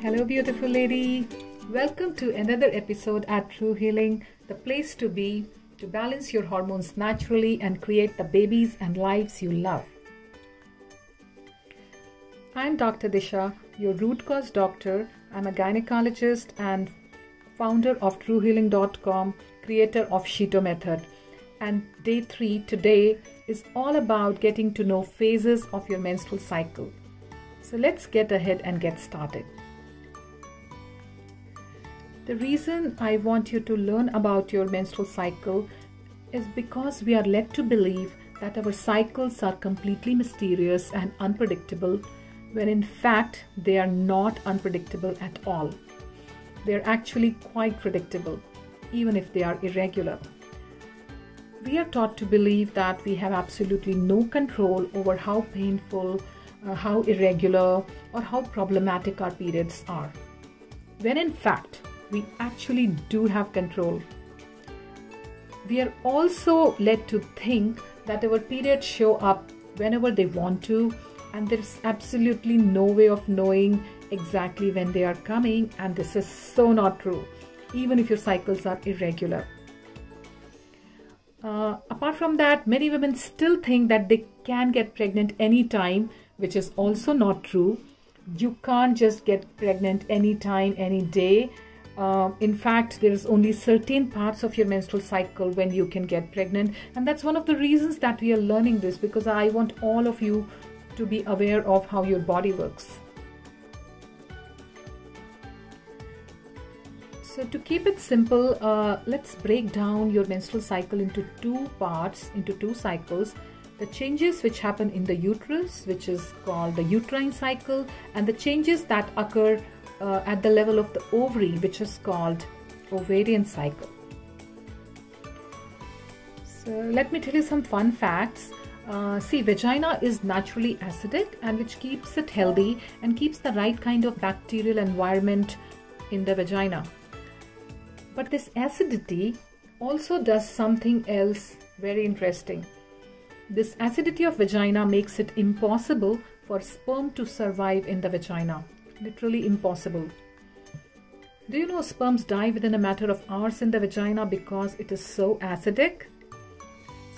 Hello, beautiful lady. Welcome to another episode at Truhealing, the place to be to balance your hormones naturally and create the babies and lives you love. I'm Dr. Disha, your root cause doctor. I'm a gynecologist and founder of Truhealing.com, creator of Shito Method. And day three today is all about getting to know phases of your menstrual cycle. So let's get ahead and get started. The reason I want you to learn about your menstrual cycle is because we are led to believe that our cycles are completely mysterious and unpredictable, when in fact they are not unpredictable at all. They are actually quite predictable, even if they are irregular. We are taught to believe that we have absolutely no control over how painful, uh, how irregular, or how problematic our periods are. When in fact, we actually do have control. We are also led to think that our periods show up whenever they want to, and there's absolutely no way of knowing exactly when they are coming, and this is so not true, even if your cycles are irregular. Uh, apart from that, many women still think that they can get pregnant anytime, which is also not true. You can't just get pregnant anytime, any day uh, in fact, there is only certain parts of your menstrual cycle when you can get pregnant, and that's one of the reasons that we are learning this because I want all of you to be aware of how your body works. So to keep it simple, uh, let's break down your menstrual cycle into two parts, into two cycles. The changes which happen in the uterus, which is called the uterine cycle, and the changes that occur uh, at the level of the ovary, which is called ovarian cycle. So let me tell you some fun facts. Uh, see, vagina is naturally acidic and which keeps it healthy and keeps the right kind of bacterial environment in the vagina. But this acidity also does something else very interesting. This acidity of vagina makes it impossible for sperm to survive in the vagina literally impossible. Do you know sperms die within a matter of hours in the vagina because it is so acidic?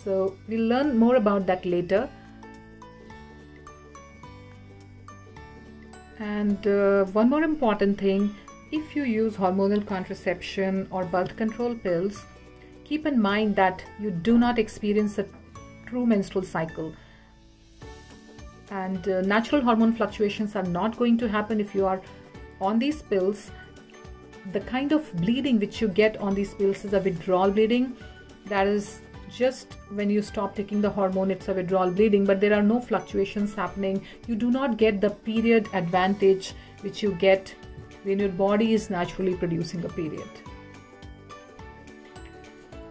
So we'll learn more about that later. And uh, one more important thing, if you use hormonal contraception or birth control pills, keep in mind that you do not experience a true menstrual cycle and uh, natural hormone fluctuations are not going to happen if you are on these pills. The kind of bleeding which you get on these pills is a withdrawal bleeding. That is just when you stop taking the hormone it's a withdrawal bleeding but there are no fluctuations happening. You do not get the period advantage which you get when your body is naturally producing a period.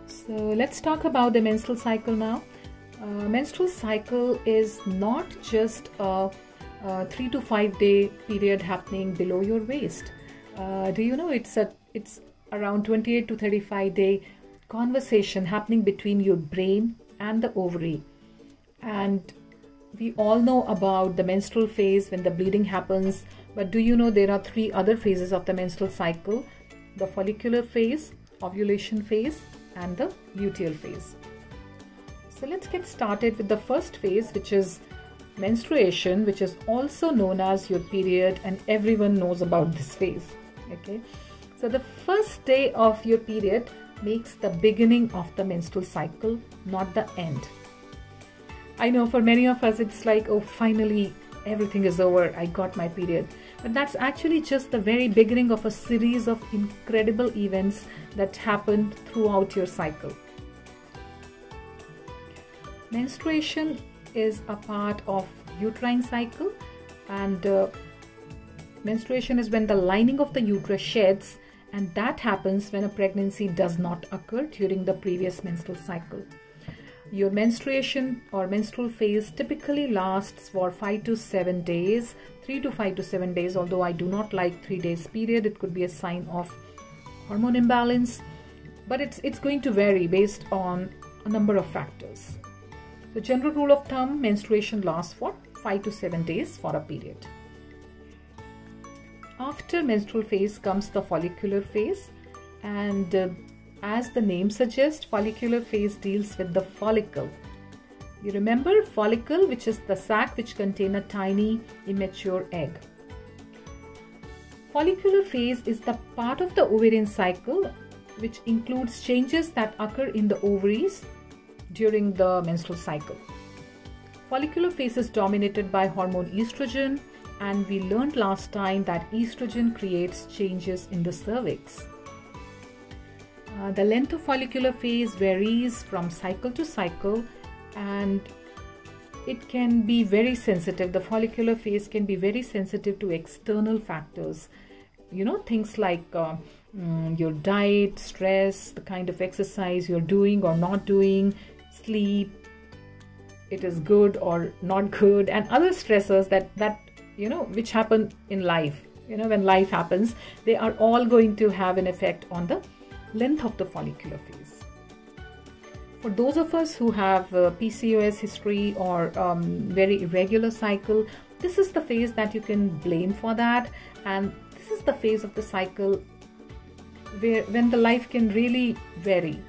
So let's talk about the menstrual cycle now menstrual cycle is not just a, a, three to five day period happening below your waist. Uh, do you know it's a it's around 28 to 35 day conversation happening between your brain and the ovary? And we all know about the menstrual phase when the bleeding happens but do you know there are three other phases of the menstrual cycle? The follicular phase ovulation phase and the luteal phase so let's get started with the first phase, which is menstruation, which is also known as your period, and everyone knows about this phase. Okay, so the first day of your period makes the beginning of the menstrual cycle, not the end. I know for many of us, it's like, oh, finally everything is over, I got my period. But that's actually just the very beginning of a series of incredible events that happen throughout your cycle. Menstruation is a part of uterine cycle and uh, menstruation is when the lining of the uterus sheds and that happens when a pregnancy does not occur during the previous menstrual cycle. Your menstruation or menstrual phase typically lasts for 5 to 7 days, 3 to 5 to 7 days, although I do not like 3 days period. It could be a sign of hormone imbalance, but it's, it's going to vary based on a number of factors. The general rule of thumb, menstruation lasts for 5 to 7 days for a period. after menstrual phase comes the follicular phase and uh, as the name suggests follicular phase deals with the follicle you remember follicle which is the sac which contain a tiny immature egg follicular phase is the part of the ovarian cycle which includes changes that occur in the ovaries during the menstrual cycle follicular phase is dominated by hormone estrogen and we learned last time that estrogen creates changes in the cervix. Uh, the length of follicular phase varies from cycle to cycle and it can be very sensitive. The follicular phase can be very sensitive to external factors. You know, things like uh, mm, your diet, stress, the kind of exercise you're doing or not doing, sleep, it is good or not good, and other stressors that, that you know which happen in life. You know when life happens they are all going to have an effect on the length of the follicular phase. For those of us who have uh, PCOS history or um, very irregular cycle this is the phase that you can blame for that. And this is the phase of the cycle where when the life can really vary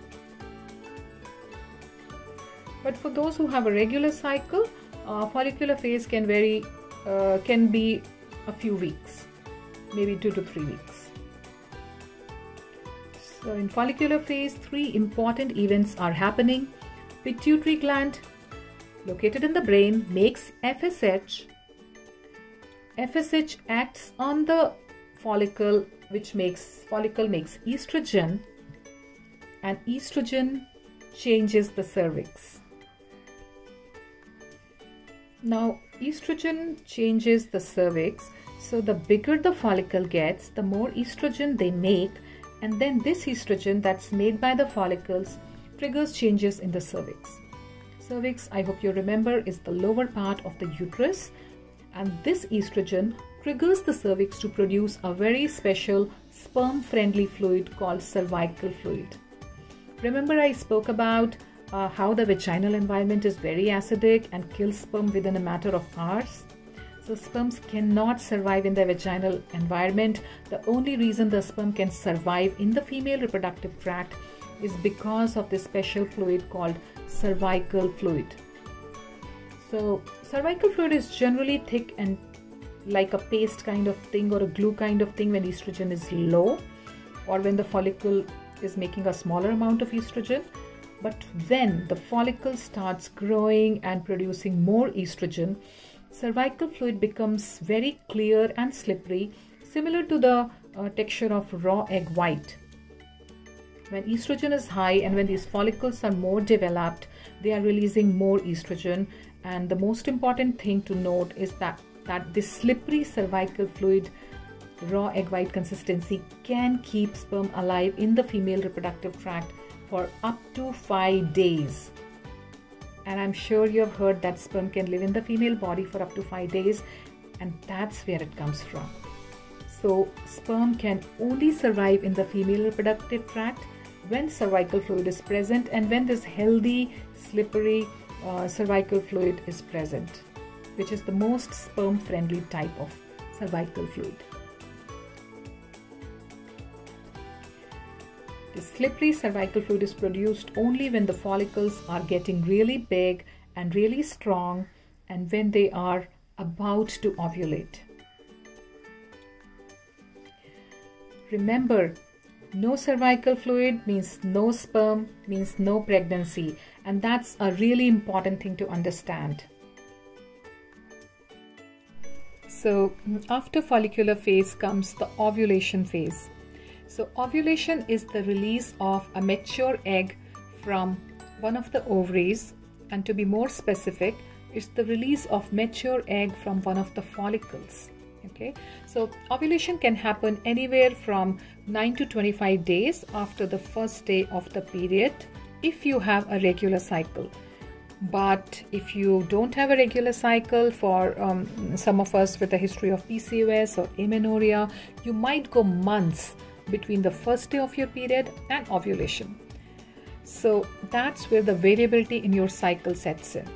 but for those who have a regular cycle uh, follicular phase can vary uh, can be a few weeks, maybe two to three weeks. So in follicular phase, three important events are happening. Pituitary gland located in the brain makes FSH. FSH acts on the follicle which makes follicle makes estrogen and estrogen changes the cervix. Now estrogen changes the cervix. So the bigger the follicle gets, the more estrogen they make. And then this estrogen that's made by the follicles triggers changes in the cervix. Cervix, I hope you remember, is the lower part of the uterus. And this estrogen triggers the cervix to produce a very special sperm friendly fluid called cervical fluid. Remember I spoke about uh, how the vaginal environment is very acidic and kills sperm within a matter of hours. So sperms cannot survive in the vaginal environment. The only reason the sperm can survive in the female reproductive tract is because of this special fluid called cervical fluid. So cervical fluid is generally thick and like a paste kind of thing or a glue kind of thing when estrogen is low or when the follicle is making a smaller amount of estrogen but when the follicle starts growing and producing more estrogen, cervical fluid becomes very clear and slippery, similar to the uh, texture of raw egg white. When estrogen is high and when these follicles are more developed, they are releasing more estrogen. And the most important thing to note is that, that this slippery cervical fluid raw egg white consistency can keep sperm alive in the female reproductive tract for up to 5 days. And I'm sure you have heard that sperm can live in the female body for up to 5 days, and that's where it comes from. So, sperm can only survive in the female reproductive tract when cervical fluid is present and when this healthy, slippery uh, cervical fluid is present, which is the most sperm friendly type of cervical fluid. The slippery cervical fluid is produced only when the follicles are getting really big and really strong and when they are about to ovulate. Remember, no cervical fluid means no sperm, means no pregnancy, and that's a really important thing to understand. So, after follicular phase comes the ovulation phase. So ovulation is the release of a mature egg from one of the ovaries and to be more specific, it's the release of mature egg from one of the follicles. Okay, so ovulation can happen anywhere from 9 to 25 days after the first day of the period if you have a regular cycle. But if you don't have a regular cycle, for um, some of us with a history of PCOS or amenorrhea, you might go months between the first day of your period and ovulation. So that's where the variability in your cycle sets in.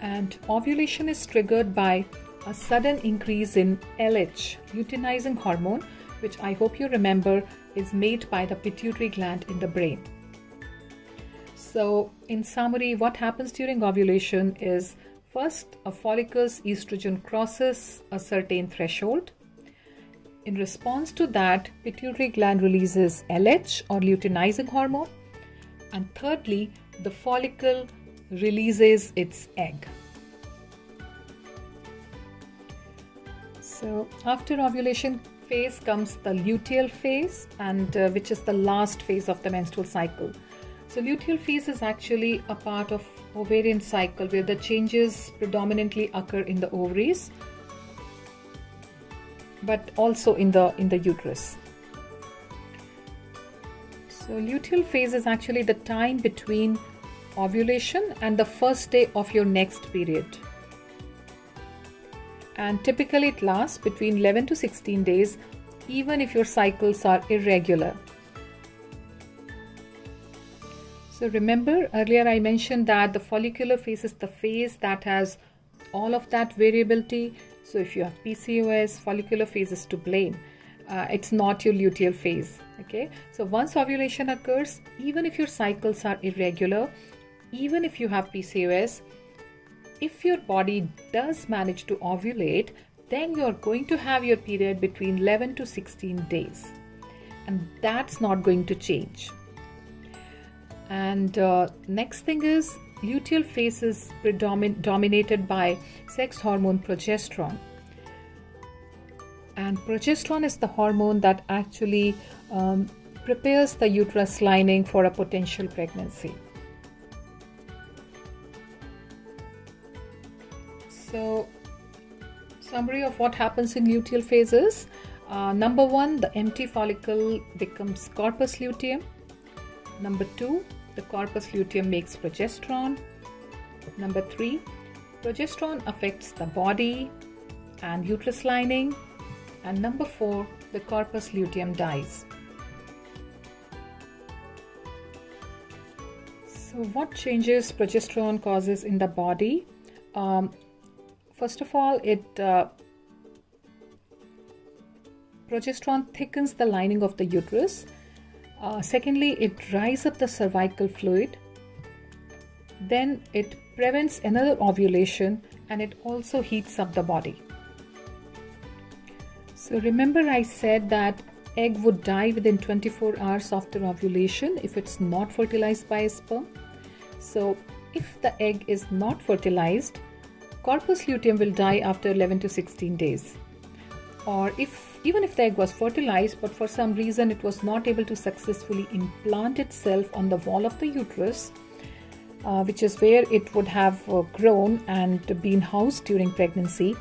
And ovulation is triggered by a sudden increase in LH, luteinizing hormone, which I hope you remember is made by the pituitary gland in the brain. So, in summary, what happens during ovulation is first a follicle's estrogen crosses a certain threshold. In response to that, pituitary gland releases LH or luteinizing hormone. And thirdly, the follicle releases its egg. So after ovulation phase comes the luteal phase and uh, which is the last phase of the menstrual cycle. So luteal phase is actually a part of ovarian cycle where the changes predominantly occur in the ovaries but also in the in the uterus. So luteal phase is actually the time between ovulation and the first day of your next period. And typically it lasts between 11 to 16 days even if your cycles are irregular. So remember earlier I mentioned that the follicular phase is the phase that has all of that variability. So if you have PCOS, follicular phase is to blame. Uh, it's not your luteal phase. Okay. So once ovulation occurs, even if your cycles are irregular, even if you have PCOS, if your body does manage to ovulate, then you're going to have your period between 11 to 16 days. And that's not going to change. And uh, next thing is luteal phase is dominated by sex hormone progesterone. And progesterone is the hormone that actually um, prepares the uterus lining for a potential pregnancy. So, summary of what happens in luteal phases. Uh, number one, the empty follicle becomes corpus luteum. Number two, the corpus luteum makes progesterone. Number three, progesterone affects the body and uterus lining. And number four, the corpus luteum dies. So, what changes progesterone causes in the body? Um, First of all, it uh, progesterone thickens the lining of the uterus. Uh, secondly, it dries up the cervical fluid. Then it prevents another ovulation and it also heats up the body. So remember I said that egg would die within 24 hours after ovulation if it's not fertilized by a sperm. So if the egg is not fertilized, corpus luteum will die after 11 to 16 days. Or if even if the egg was fertilized but for some reason it was not able to successfully implant itself on the wall of the uterus, uh, which is where it would have uh, grown and been housed during pregnancy,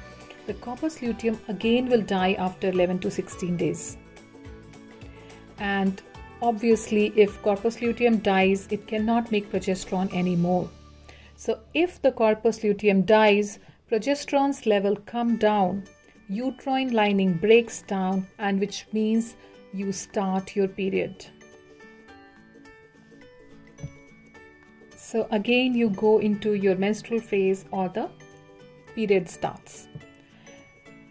the corpus luteum again will die after 11 to 16 days. And obviously, if corpus luteum dies, it cannot make progesterone anymore. So if the corpus luteum dies, progesterone's level come down, uterine lining breaks down and which means you start your period. So again you go into your menstrual phase or the period starts.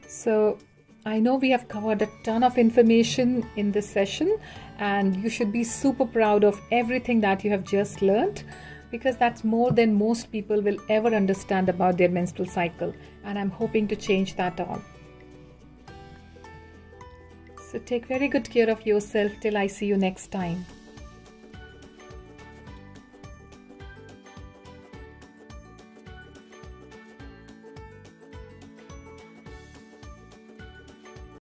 So I know we have covered a ton of information in this session and you should be super proud of everything that you have just learned because that's more than most people will ever understand about their menstrual cycle, and I'm hoping to change that all. So take very good care of yourself till I see you next time.